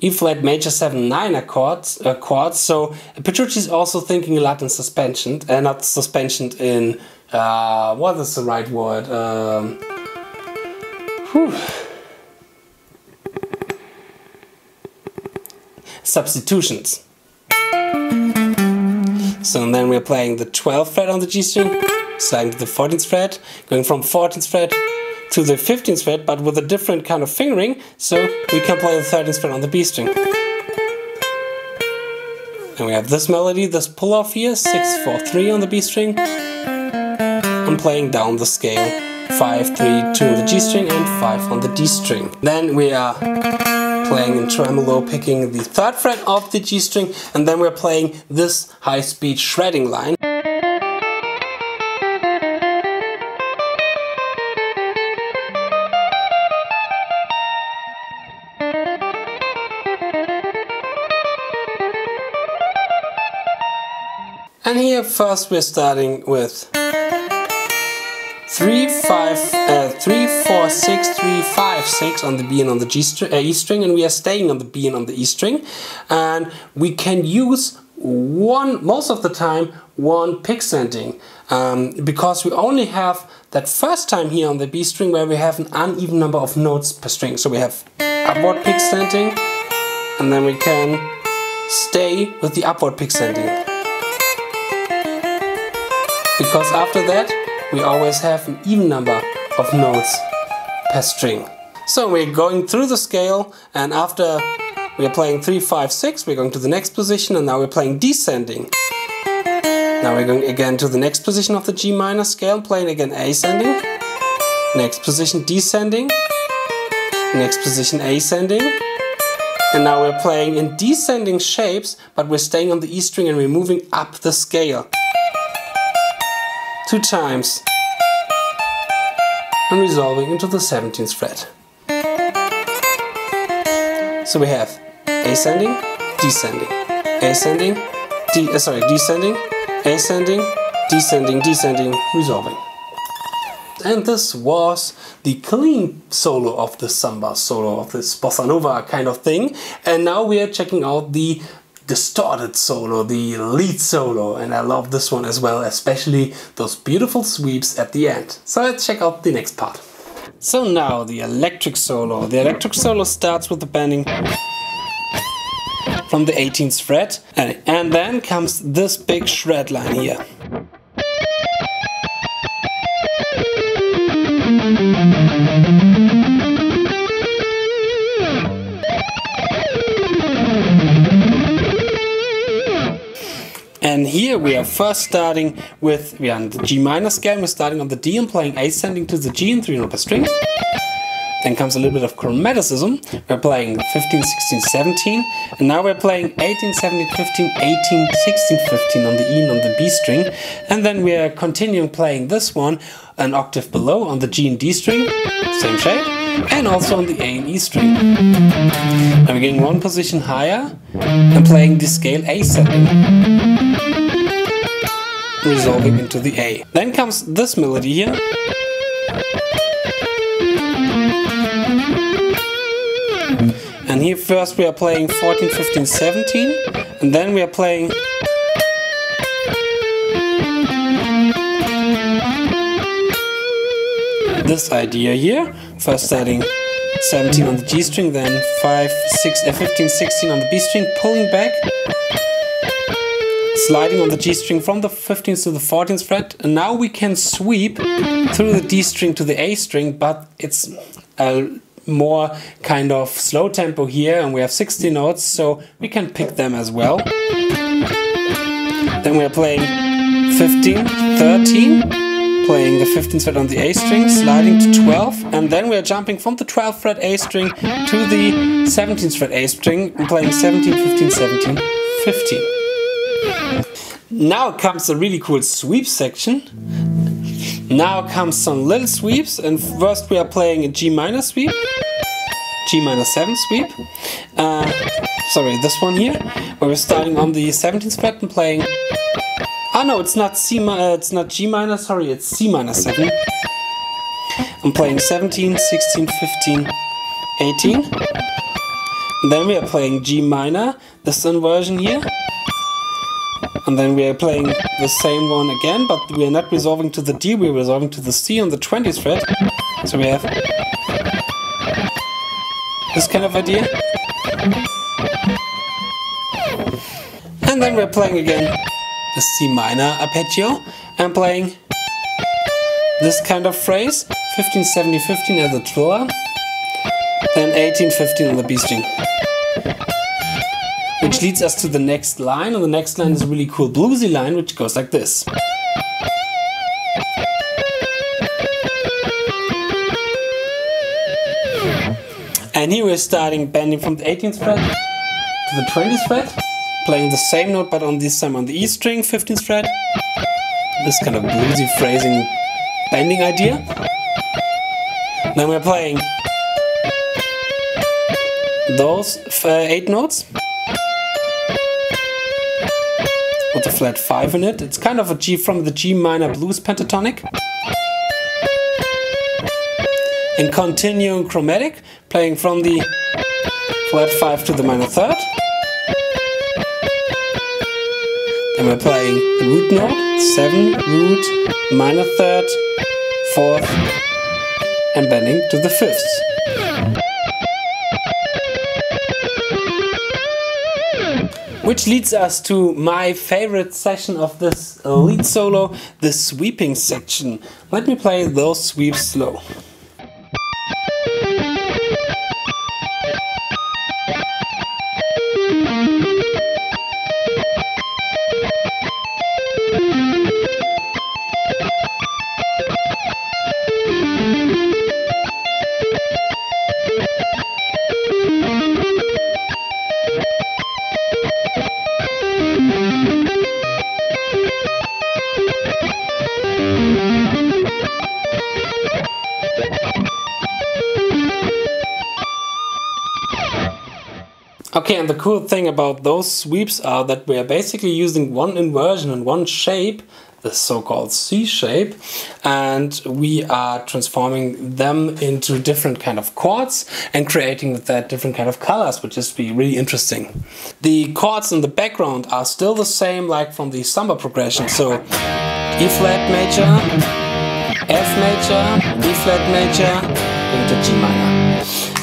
E flat major 7 9 accords, uh, chords. So Petrucci is also thinking a lot in suspension, uh, not suspension in, uh, what is the right word? Um, substitutions. So then we're playing the 12th fret on the G string, sliding to the 14th fret, going from 14th fret to the 15th fret, but with a different kind of fingering, so we can play the 13th fret on the B string. And we have this melody, this pull off here, 6 4 3 on the B string. I'm playing down the scale, 5 3 2 on the G string and 5 on the D string. Then we are playing in tremolo, picking the third fret of the G string, and then we're playing this high speed shredding line. And here first we're starting with three five uh, three four six three five six on the B and on the G string uh, E string, and we are staying on the B and on the E string, and we can use one most of the time one pick slanting um, because we only have that first time here on the B string where we have an uneven number of notes per string. So we have upward pick slanting, and then we can stay with the upward pick slanting because after that we always have an even number of notes per string. So we're going through the scale and after we are playing 3, 5, 6 we're going to the next position and now we're playing descending. Now we're going again to the next position of the G minor scale, playing again ascending, next position descending, next position ascending, and now we're playing in descending shapes but we're staying on the E string and we're moving up the scale two times and resolving into the 17th fret. So we have ascending, descending, ascending, de uh, sorry, descending, ascending, descending, descending, resolving. And this was the clean solo of the samba solo of this bossa nova kind of thing. And now we are checking out the distorted solo, the lead solo, and I love this one as well, especially those beautiful sweeps at the end. So let's check out the next part. So now the electric solo. The electric solo starts with the bending from the 18th fret and, then comes this big shred line here. And here we are first starting with, we are on the G minor scale, we're starting on the D and playing ascending to the G in 3 note string. Then comes a little bit of chromaticism. We're playing 15, 16, 17. And now we're playing 18, 17, 15, 18, 16, 15 on the E and on the B string. And then we are continuing playing this one an octave below on the G and D string, same shape, and also on the A and E string. We're getting one position higher and playing the scale ascending resolving into the A. Then comes this melody here. And here first we are playing 14, 15, 17 and then we are playing this idea here. First starting 17 on the G string, then 5, 6, uh, 15, 16 on the B string, pulling back sliding on the G string from the 15th to the 14th fret and now we can sweep through the D string to the A string but it's a more kind of slow tempo here and we have 60 notes so we can pick them as well. Then we are playing 15, 13, playing the 15th fret on the A string, sliding to 12 and then we are jumping from the 12th fret A string to the 17th fret A string and playing 17, 15, 17, 15. Now comes a really cool sweep section. Now comes some little sweeps, and first we are playing a G minor sweep, G minor 7 sweep. Uh, sorry, this one here, where we're starting on the 17th fret and playing. Oh no, it's not C uh, it's not G minor, sorry, it's C minor 7. I'm playing 17, 16, 15, 18. then we are playing G minor, this inversion here. And then we are playing the same one again, but we are not resolving to the D, we are resolving to the C on the 20th fret. So we have this kind of idea. And then we're playing again the C minor arpeggio and playing this kind of phrase 15, 17, 15 as the triller, then 18, 15 on the B string. Leads us to the next line, and the next line is a really cool bluesy line, which goes like this. And here we're starting bending from the 18th fret to the 20th fret, playing the same note but on this time on the E string, 15th fret. This kind of bluesy phrasing bending idea. Then we're playing those uh, eight notes with a flat 5 in it. It's kind of a G from the G minor blues pentatonic in continuing chromatic, playing from the flat 5 to the minor third. Then we're playing the root note, 7, root, minor third, fourth, and bending to the fifths. Which leads us to my favorite section of this lead solo, the sweeping section. Let me play those sweeps slow. Okay, and the cool thing about those sweeps are that we are basically using one inversion and one shape, the so-called C shape, and we are transforming them into different kind of chords and creating with that different kind of colors, which is be really interesting. The chords in the background are still the same like from the samba progression, so E flat major, F major, D flat major, into G minor.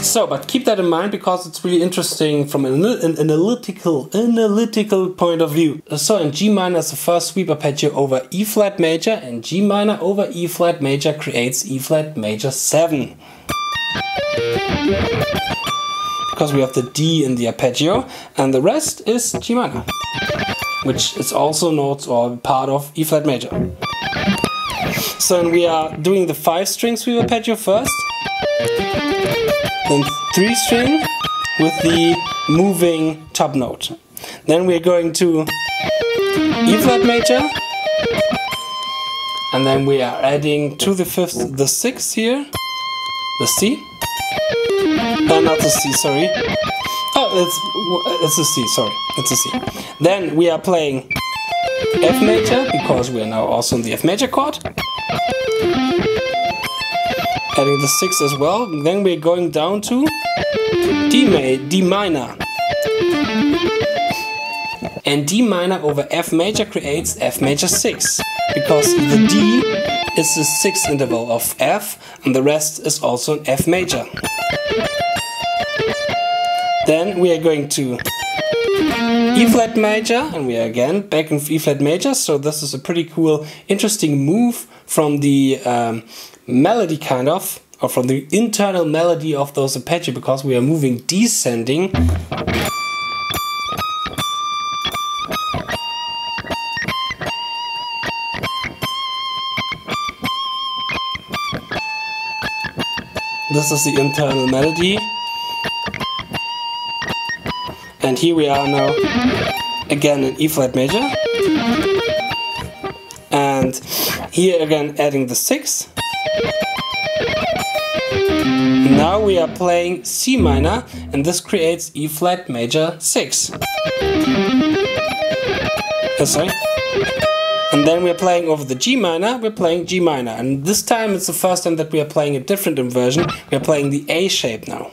So, but keep that in mind because it's really interesting from an, an analytical analytical point of view. So, in G minor is the first sweep arpeggio over E flat major, and G minor over E flat major creates E flat major 7. Because we have the D in the arpeggio, and the rest is G minor, which is also notes or uh, part of E flat major. So, we are doing the five string sweep arpeggio first then three string with the moving top note. Then we're going to E flat major, and then we are adding to the fifth the sixth here, the C. Uh, not the C, sorry. Oh, it's it's a C. Sorry, it's a C. Then we are playing F major because we are now also in the F major chord adding the 6 as well. Then we're going down to D, ma D minor. And D minor over F major creates F major 6, because the D is the sixth interval of F, and the rest is also an F major. Then we are going to E flat major, and we are again back in E flat major, so this is a pretty cool, interesting move from the um, melody kind of, or from the internal melody of those arpeggio because we are moving descending. This is the internal melody. And here we are now again in E flat major. And here again adding the 6. Now we are playing C minor and this creates E flat major 6. Uh, sorry. And then we're playing over the G minor, we're playing G minor. And this time it's the first time that we are playing a different inversion. We're playing the A shape now.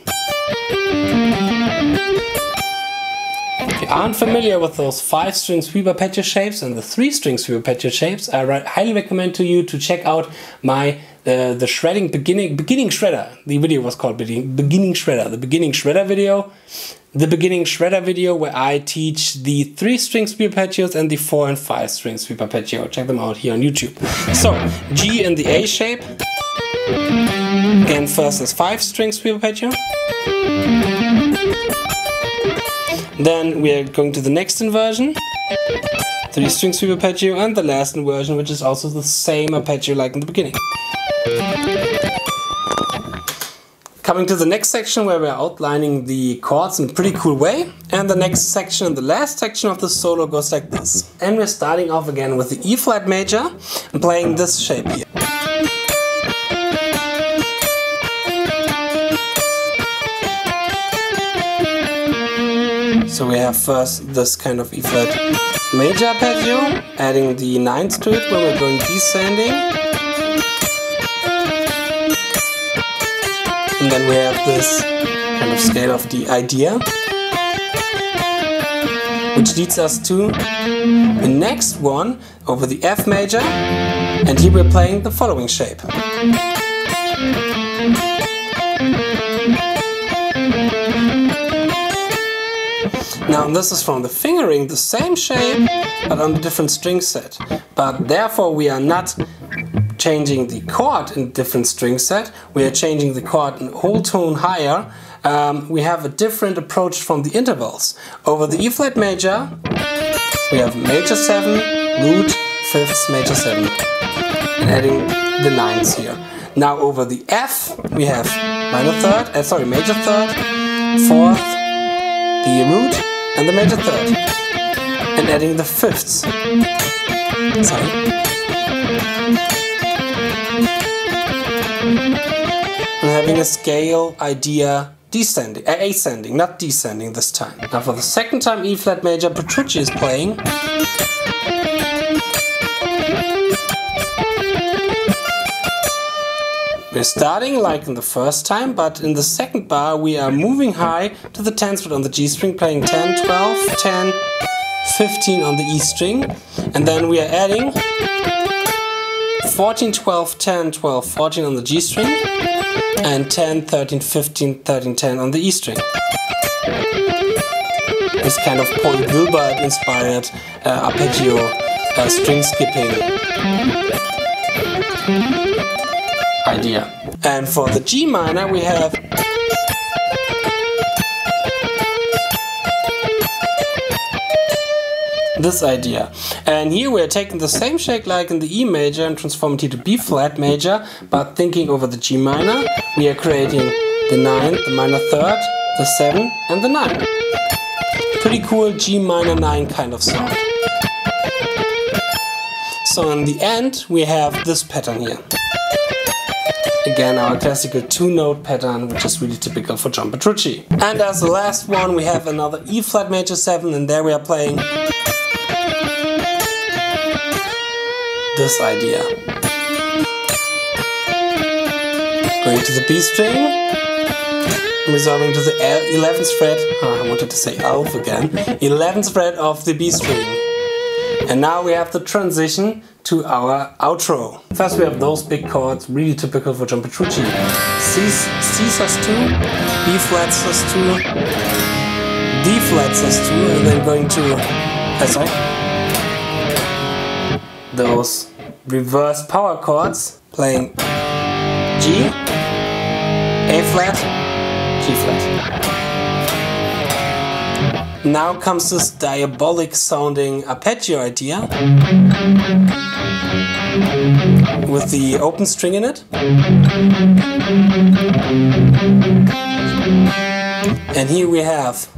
If you aren't familiar with those 5 string sweep arpeggio shapes and the 3 string sweep arpeggio shapes, I highly recommend to you to check out my uh, the shredding beginning beginning shredder. The video was called beginning, beginning shredder. The beginning shredder video, the beginning shredder video where I teach the three string sweep arpeggios and the four and five string sweep arpeggio. Check them out here on YouTube. So G in the A shape, Again, first is five string sweep arpeggio. Then we are going to the next inversion. Three string sweep arpeggio and the last inversion, which is also the same arpeggio like in the beginning. Coming to the next section where we're outlining the chords in a pretty cool way. And the next section, the last section of the solo goes like this. And we're starting off again with the E flat major and playing this shape here. So we have first this kind of E flat major arpeggio, adding the ninth to it when we're going descending. And then we have this kind of scale of the idea, which leads us to the next one over the F major, and here we're playing the following shape. Now this is from the fingering, the same shape, but on a different string set. But therefore we are not changing the chord in different string set, we are changing the chord in whole tone higher. Um, we have a different approach from the intervals. Over the E flat major, we have major 7, root, fifths, major 7, and adding the nines here. Now over the F, we have minor third, uh, sorry, major third, fourth, the root, and the major third, and adding the fifths. Sorry. And having a scale idea descending, uh, ascending, not descending this time. Now for the second time E flat major Petrucci is playing. We're starting like in the first time, but in the second bar we are moving high to the 10th fret on the G string, playing 10, 12, 10, 15 on the E string, and then we are adding 14, 12, 10, 12, 14 on the G string, and 10, 13, 15, 13, 10 on the E string. This kind of Paul Gilbert inspired uh, arpeggio uh, string skipping idea. And for the G minor we have this idea. And here we're taking the same shape like in the E major and transforming it to B flat major, but thinking over the G minor, we are creating the 9, the minor third, the 7 and the 9. Pretty cool G minor 9 kind of sound. So in the end we have this pattern here. Again, our classical two-note pattern, which is really typical for John Petrucci. And as the last one, we have another E flat major 7, and there we are playing this idea. Going to the B string, resolving to the 11th fret, oh, I wanted to say elf again, 11th fret of the B string. And now we have the transition to our outro. First we have those big chords, really typical for John Petrucci. C, C sus2, B flat sus2, D flat sus2, and then going to, uh, sorry, those reverse power chords, playing G, A flat, G flat. Now comes this diabolic sounding arpeggio idea with the open string in it. And here we have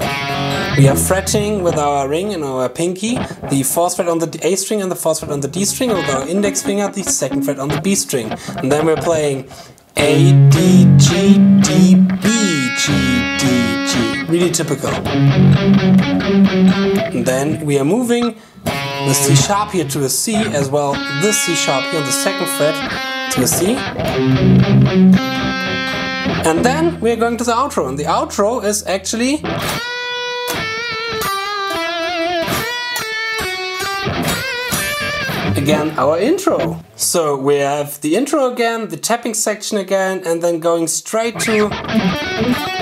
we are fretting with our ring and our pinky the fourth fret on the A string and the fourth fret on the D string, with our index finger the second fret on the B string. And then we're playing A, D, G, D, B, G, D, G. really typical. And then we are moving the C sharp here to a C as well, this C sharp here on the second fret to a C. And then we are going to the outro, and the outro is actually again mm-hmm. our intro. So we have the intro again, the tapping section again, and then going straight to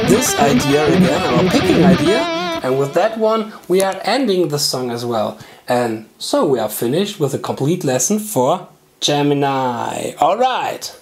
this idea again, our picking idea. And with that one, we are ending the song as well. And so we are finished with a complete lesson for Gemini. Alright!